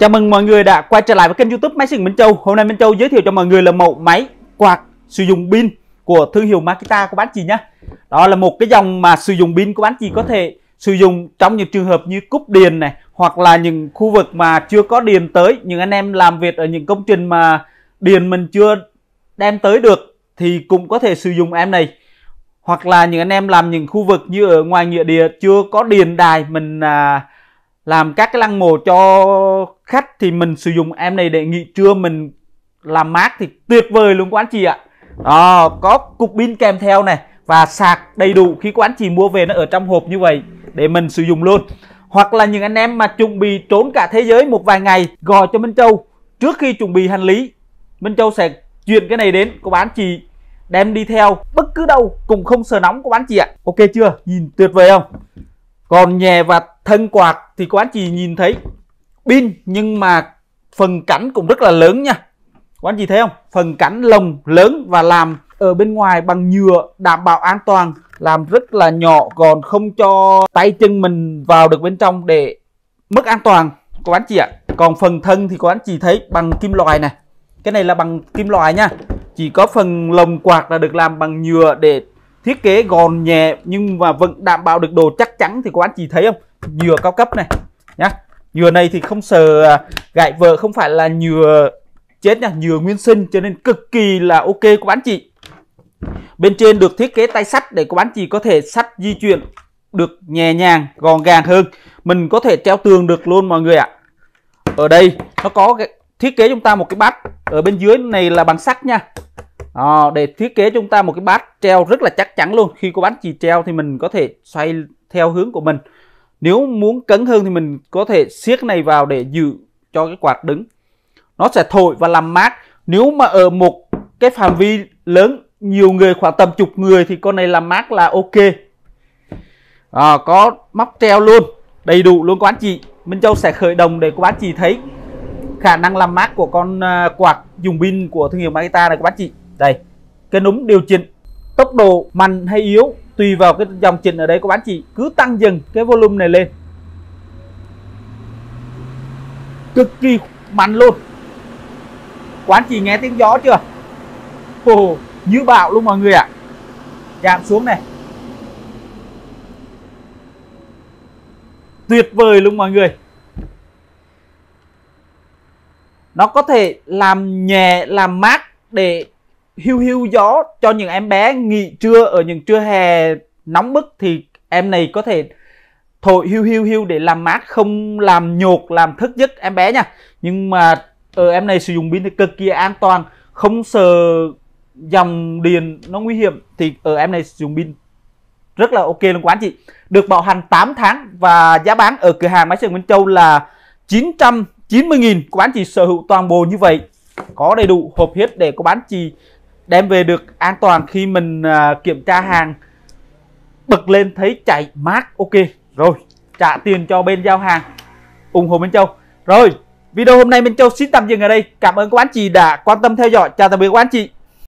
Chào mừng mọi người đã quay trở lại với kênh youtube Máy Sừng Minh Châu. Hôm nay Minh Châu giới thiệu cho mọi người là mẫu máy quạt sử dụng pin của thương hiệu Makita của bán chị nhé Đó là một cái dòng mà sử dụng pin của bán chị có thể sử dụng trong những trường hợp như cúp điện này Hoặc là những khu vực mà chưa có điện tới. Những anh em làm việc ở những công trình mà điện mình chưa đem tới được Thì cũng có thể sử dụng em này. Hoặc là những anh em làm những khu vực như ở ngoài nghĩa địa chưa có điện đài Mình à, làm các cái lăng mộ cho khách thì mình sử dụng em này để nghỉ trưa mình làm mát thì tuyệt vời luôn các anh chị ạ. Đó có cục pin kèm theo này và sạc đầy đủ khi các anh chị mua về nó ở trong hộp như vậy để mình sử dụng luôn. Hoặc là những anh em mà chuẩn bị trốn cả thế giới một vài ngày gọi cho Minh Châu, trước khi chuẩn bị hành lý, Minh Châu sẽ chuyển cái này đến của bán chị, đem đi theo. Bất cứ đâu cũng không sợ nóng của bán chị ạ. Ok chưa? Nhìn tuyệt vời không? Còn nhẹ và thân quạt thì các anh chị nhìn thấy pin, nhưng mà phần cánh cũng rất là lớn nha. Các anh chị thấy không? Phần cánh lồng lớn và làm ở bên ngoài bằng nhựa đảm bảo an toàn, làm rất là nhỏ, còn không cho tay chân mình vào được bên trong để mất an toàn. Các anh chị ạ. Còn phần thân thì các anh chị thấy bằng kim loại này cái này là bằng kim loại nha. Chỉ có phần lồng quạt là được làm bằng nhựa để thiết kế gòn nhẹ, nhưng mà vẫn đảm bảo được đồ chắc chắn thì các anh chị thấy không? Nhựa cao cấp này, nhá nhựa này thì không sờ à, gãy vợ không phải là nhựa chết nha nhựa nguyên sinh cho nên cực kỳ là ok của bán chị. Bên trên được thiết kế tay sắt để của bán chị có thể sắt di chuyển được nhẹ nhàng gọn gàng hơn. Mình có thể treo tường được luôn mọi người ạ. Ở đây nó có cái thiết kế chúng ta một cái bát. Ở bên dưới này là bằng sắt nha. À, để thiết kế chúng ta một cái bát treo rất là chắc chắn luôn. Khi có bán chì treo thì mình có thể xoay theo hướng của mình nếu muốn cứng hơn thì mình có thể siết này vào để giữ cho cái quạt đứng. Nó sẽ thổi và làm mát. Nếu mà ở một cái phạm vi lớn nhiều người khoảng tầm chục người thì con này làm mát là ok. À, có móc treo luôn đầy đủ luôn. Các anh chị Minh Châu sẽ khởi động để các bác chị thấy khả năng làm mát của con à, quạt dùng pin của thương hiệu Makita này các bác chị. Đây cái núm điều chỉnh. Tốc độ mạnh hay yếu? Tùy vào cái dòng trình ở đây của bán chị cứ tăng dần cái volume này lên. Cực kỳ mạnh luôn. Quán chị nghe tiếng gió chưa? Ồ, như bão luôn mọi người ạ. À. giảm xuống này. Tuyệt vời luôn mọi người. Nó có thể làm nhẹ làm mát để hiu hiu gió cho những em bé nghỉ trưa ở những trưa hè nóng bức thì em này có thể thổi hiu hiu hiu để làm mát, không làm nhột, làm thức giấc em bé nha. Nhưng mà ở em này sử dụng pin thì cực kỳ an toàn, không sợ dòng điện nó nguy hiểm thì ở em này sử dụng pin rất là ok luôn. Quán chị, được bảo hành 8 tháng và giá bán ở cửa hàng máy sưởi Minh Châu là 990.000 quán chị sở hữu toàn bộ như vậy, có đầy đủ hộp hết để có bán chị đem về được an toàn khi mình uh, kiểm tra hàng. Bật lên thấy chạy mát ok. Rồi trả tiền cho bên giao hàng ủng hộ Minh Châu. Rồi video hôm nay Minh Châu xin tạm dừng ở đây. Cảm ơn các anh chị đã quan tâm theo dõi. Chào tạm biệt các anh chị